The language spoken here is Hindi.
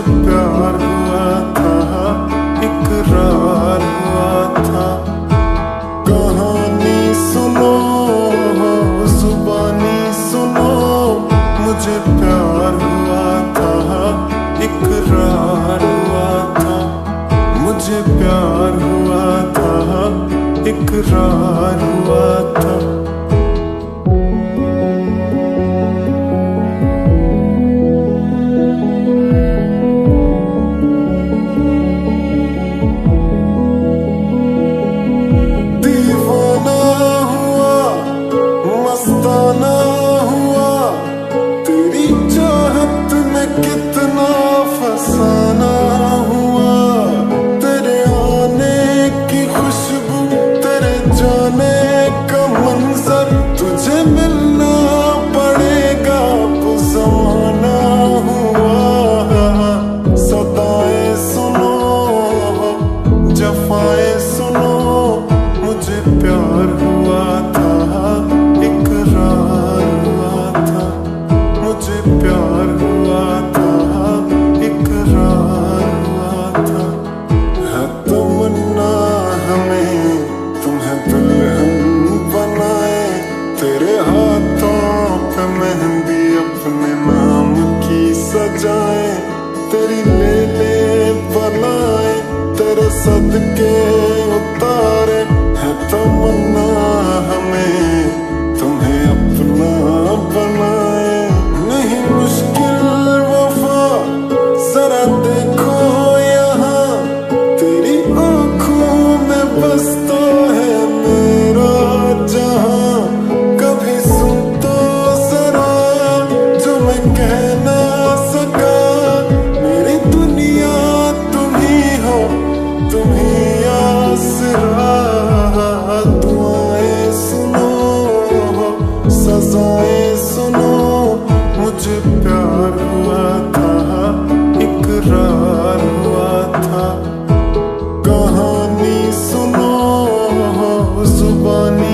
प्यार हुआ था, इकरार हुआ था। कहानी सुनो, जुबानी सुनो, मुझे प्यार हुआ था, इकरार हुआ था। मुझे प्यार हुआ था, इकरार हुआ था। the game. जुबानी